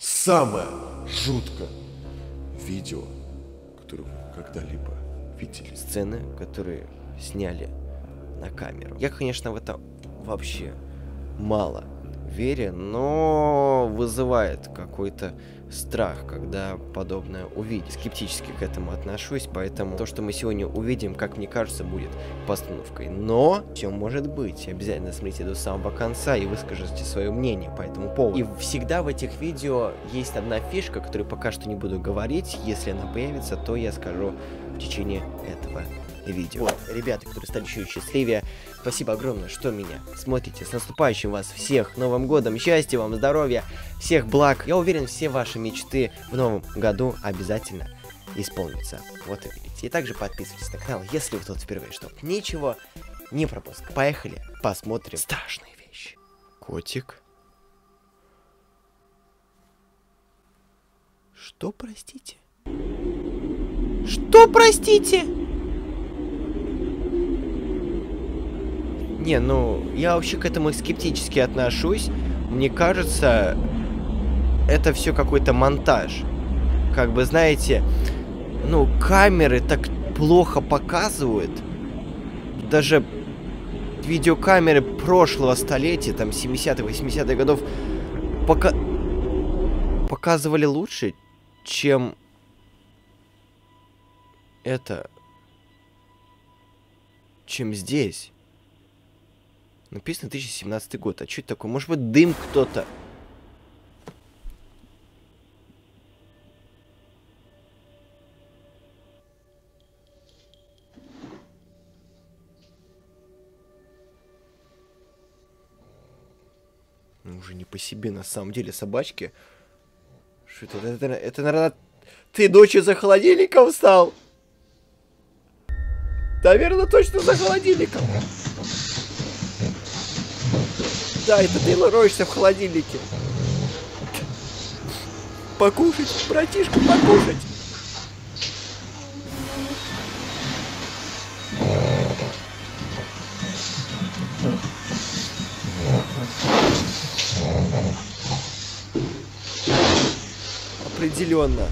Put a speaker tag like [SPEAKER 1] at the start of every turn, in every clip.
[SPEAKER 1] Самое жуткое видео, которое вы когда-либо видели.
[SPEAKER 2] Сцены, которые сняли на камеру. Я, конечно, в это вообще мало вере, но вызывает какой-то страх, когда подобное увидеть. Скептически к этому отношусь, поэтому то, что мы сегодня увидим, как мне кажется, будет постановкой. Но все может быть. Обязательно смотрите до самого конца и выскажите свое мнение по этому поводу. И всегда в этих видео есть одна фишка, которую пока что не буду говорить. Если она появится, то я скажу в течение этого видео. Вот, ребята, которые стали еще счастливее, спасибо огромное, что меня смотрите. С наступающим вас всех Новым Годом, счастья вам, здоровья, всех благ. Я уверен, все ваши мечты в новом году обязательно исполнятся. Вот и видите. И также подписывайтесь на канал, если вы тут впервые, чтобы ничего не пропускать. Поехали, посмотрим страшные вещи. Котик. Что, простите? Что, простите? Не, ну, я вообще к этому скептически отношусь. Мне кажется, это все какой-то монтаж. Как бы, знаете, ну, камеры так плохо показывают. Даже видеокамеры прошлого столетия, там, 70-х, 80-х годов, пока... показывали лучше, чем это... чем здесь. Написано 2017 год. А что это такое? Может быть, дым кто-то? Ну, уже не по себе, на самом деле, собачки. Что это? Это, это, это наверное, ты ночью за холодильником встал? Наверное, точно за холодильником. Да, это ты роешься в холодильнике. Покушать, братишка, покушать. Определенно.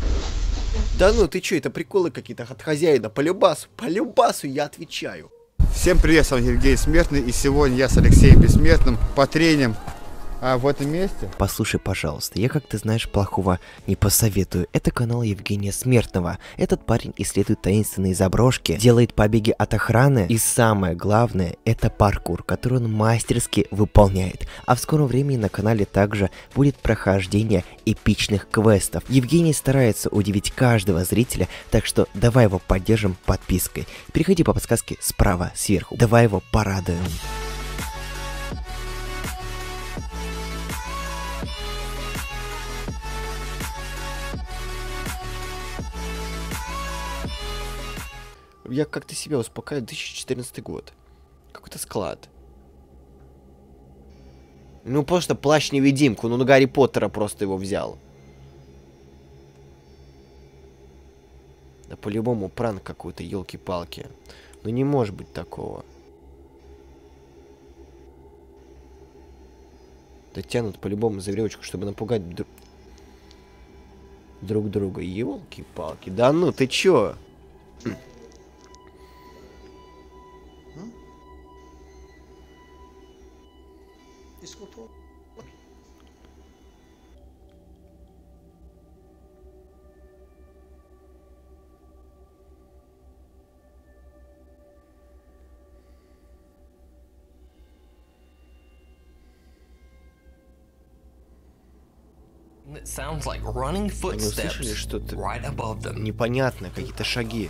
[SPEAKER 2] Да ну, ты чё, это приколы какие-то от хозяина. По любасу, по любасу я отвечаю.
[SPEAKER 3] Всем привет, с вами Евгений Смертный, и сегодня я с Алексеем Бессмертным по треням а, в этом месте.
[SPEAKER 2] Послушай, пожалуйста, я, как ты знаешь, плохого не посоветую. Это канал Евгения Смертного. Этот парень исследует таинственные заброшки, делает побеги от охраны, и самое главное, это паркур, который он мастерски выполняет. А в скором времени на канале также будет прохождение эпичных квестов. Евгений старается удивить каждого зрителя, так что давай его поддержим подпиской. Переходи по подсказке справа сверху. Давай его порадуем. Я как-то себя успокаиваю. 2014 год. Какой-то склад. Ну, просто плащ-невидимку. Ну, на Гарри Поттера просто его взял. Да по-любому пранк какой-то, елки-палки. Ну, не может быть такого. Да тянут по-любому за веревочку, чтобы напугать друг, друг друга. Елки-палки. Да ну, ты чё?
[SPEAKER 4] It sounds like running footsteps
[SPEAKER 2] услышали что-то
[SPEAKER 4] right above them.
[SPEAKER 2] непонятно, какие-то шаги.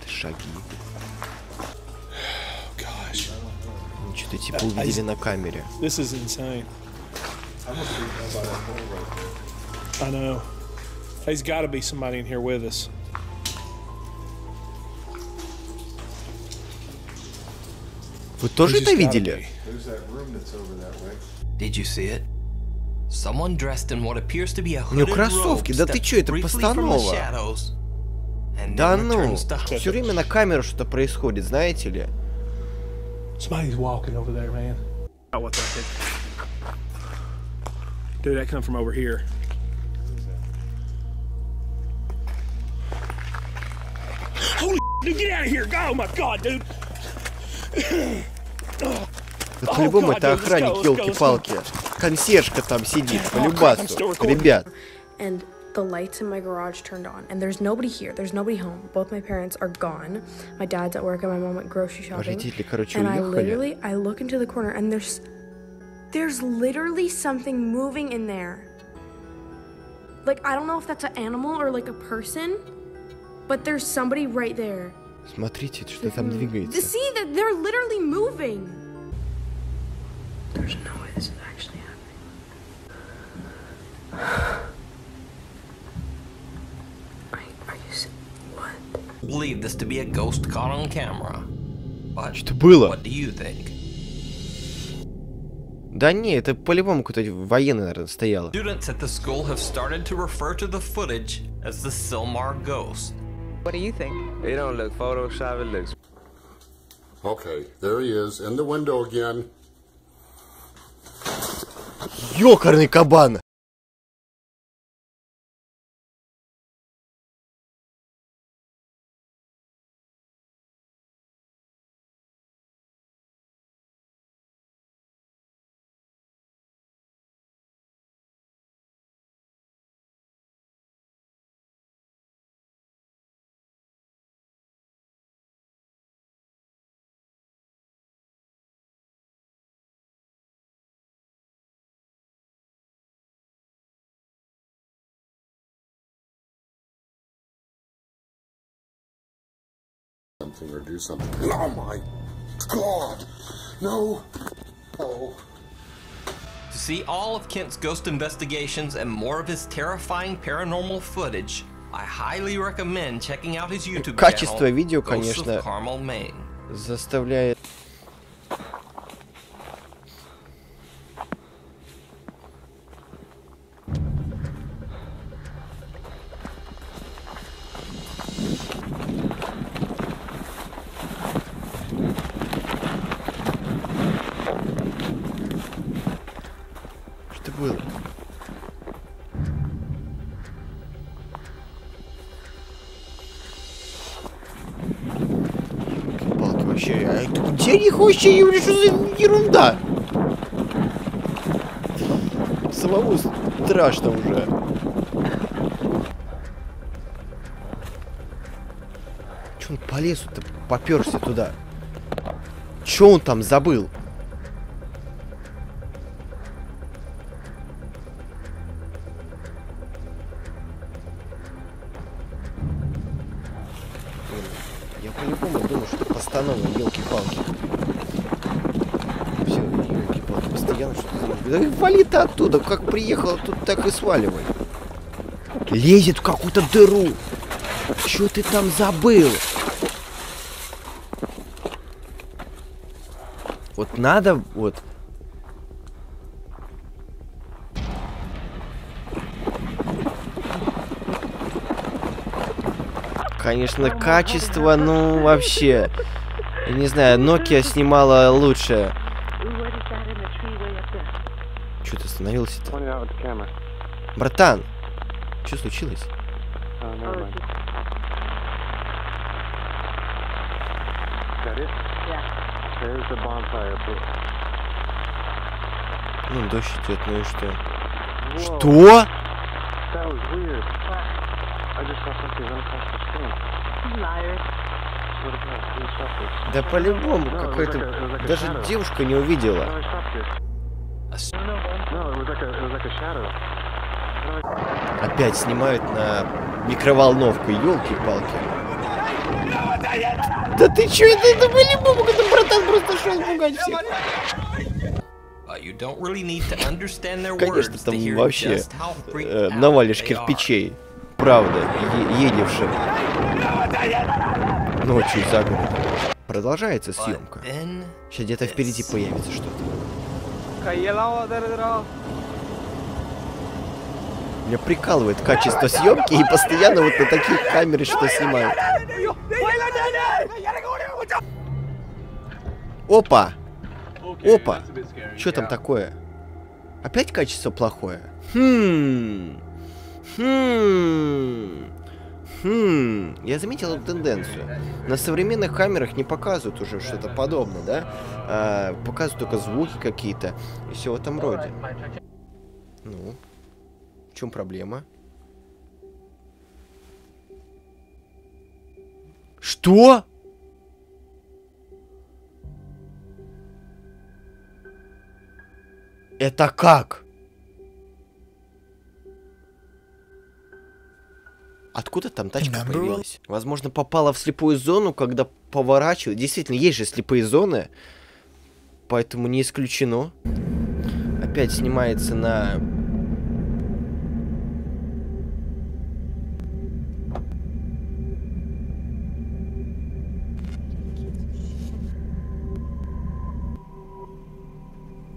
[SPEAKER 2] Это шаги. Что-то типа увидели на камере.
[SPEAKER 5] This is insane. I know. There's got to be somebody in here with us.
[SPEAKER 2] Вы тоже это видели?
[SPEAKER 4] Did you see it? Someone dressed in what appears to be a hooded
[SPEAKER 2] кроссовки, да ты чё, это постанова. Да ну, все время на камеру что-то происходит, знаете ли?
[SPEAKER 5] Somebody's walking over there, man. Not what that is. Dude, that come from over here. Holy dude, get out of here! Oh my god, dude!
[SPEAKER 2] Да по-любому это охранник, елки-палки. Консьержка там сидит, по
[SPEAKER 5] Oh,
[SPEAKER 2] любасу. Ребят,
[SPEAKER 6] and the lights in my garage turned on and there's nobody here there's nobody home both my parents are gone my dad's at work and my mom went grocery shopping
[SPEAKER 2] родители, короче,
[SPEAKER 6] and i
[SPEAKER 2] уехали.
[SPEAKER 6] literally i look into the corner and there's there's literally something moving in there like i don't know if that's an animal or like a person but there's somebody right there
[SPEAKER 2] Смотрите, что там
[SPEAKER 6] To
[SPEAKER 2] двигается.
[SPEAKER 6] see that they're literally moving there's no way this is actually happening
[SPEAKER 4] Believe this to be a ghost caught on camera. But
[SPEAKER 2] Что было?
[SPEAKER 4] what do you think?
[SPEAKER 2] Да не, это по-любому какой-то военный, наверное, стоял.
[SPEAKER 4] Students at the school have started to refer to the footage as the Silmar ghost.
[SPEAKER 7] What do you think?
[SPEAKER 8] It don't look Photoshop, it looks
[SPEAKER 1] Okay, there he is in the window again.
[SPEAKER 2] Ёкарный кабан!
[SPEAKER 1] Something or do something. Oh my god! No! Oh.
[SPEAKER 4] To see all of Kent's ghost investigations and more of his terrifying paranormal footage, I highly recommend checking out his YouTube
[SPEAKER 2] Качество
[SPEAKER 4] channel,
[SPEAKER 2] видео,
[SPEAKER 4] Ghosts
[SPEAKER 2] конечно,
[SPEAKER 4] of Carmel, Maine.
[SPEAKER 2] заставляет... было? Палки вообще. а Где их вообще, Юля, что за ерунда? Самому страшно уже. Че он по лесу-то поперся туда? Че он там забыл? Что-то... Да вали ты оттуда, как приехал, тут так и сваливай. Лезет в какую-то дыру. Что ты там забыл? Вот надо, вот... Конечно, качество, ну, вообще... Я не знаю, Nokia снимала лучше. Что ты остановился-то? Братан, что случилось?
[SPEAKER 8] Oh? Yeah.
[SPEAKER 2] Ну, дождь идет, ну и что?
[SPEAKER 8] Whoa,
[SPEAKER 2] Что? Да по-любому,
[SPEAKER 8] No,
[SPEAKER 2] какой-то...
[SPEAKER 8] like like
[SPEAKER 2] Даже девушка не увидела.
[SPEAKER 8] No, shadow. How do I-
[SPEAKER 2] Опять снимают на микроволновку, елки-палки. Да ты чё, это, это по-любому, когда братан просто шел пугать всех. Конечно, там вообще э, навалишь кирпичей. Правда, едевшим. Ночью за городом. Продолжается съемка. Сейчас где-то впереди появится что-то. Меня прикалывает качество съемки и постоянно вот на таких камеры что снимают. Опа! Опа! Что там такое? Опять качество плохое? Хм. Хм. Хм. Я заметил эту тенденцию. На современных камерах не показывают уже что-то подобное, да? А, показывают только звуки какие-то и все в этом роде. Ну, в чем проблема? Что? Это как? Откуда там тачка появилась? Возможно, попала в слепую зону, когда поворачивала. Действительно, есть же слепые зоны. Поэтому не исключено. Опять снимается на...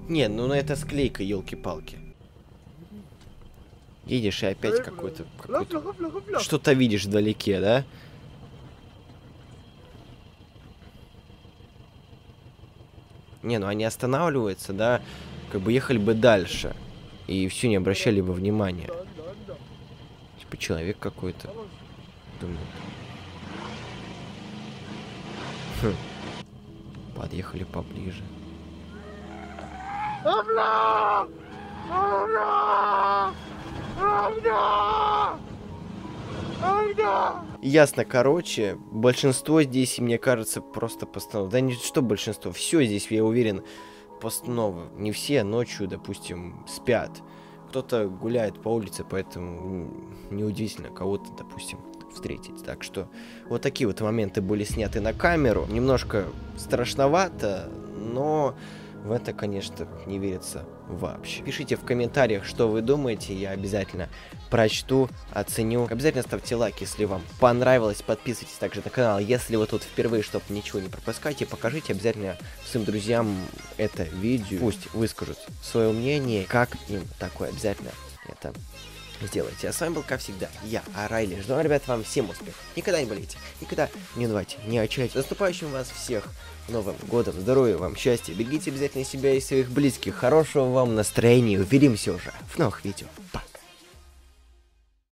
[SPEAKER 2] Не, ну на это склейка, елки-палки. Едешь и опять какой-то... Какой Что-то видишь вдалеке, да? Не, ну они останавливаются, да? Как бы ехали бы дальше. И все, не обращали бы внимания. Типа человек какой-то. Думаю. Хм. Подъехали поближе. Ясно, короче, большинство здесь, мне кажется, просто постанов. Да не что большинство, все здесь, я уверен, постановы. Не все ночью, допустим, спят. Кто-то гуляет по улице, поэтому неудивительно кого-то, допустим, встретить. Так что вот такие вот моменты были сняты на камеру. Немножко страшновато, но в это, конечно, не верится вообще. Пишите в комментариях, что вы думаете, я обязательно прочту, оценю. Обязательно ставьте лайк, если вам понравилось, подписывайтесь также на канал, если вы тут впервые, чтобы ничего не пропускать, и покажите обязательно своим друзьям это видео, пусть выскажут свое мнение, как им такое, обязательно это сделайте. А с вами был, как всегда, я, Арайли. Жду, ребят, вам всем успехов. Никогда не болейте, никогда не унывайте, не отчаяйте. С наступающим вас всех Новым годом, здоровья вам, счастья, берегите обязательно себя и своих близких, хорошего вам настроения, увидимся уже в новых видео. Пока.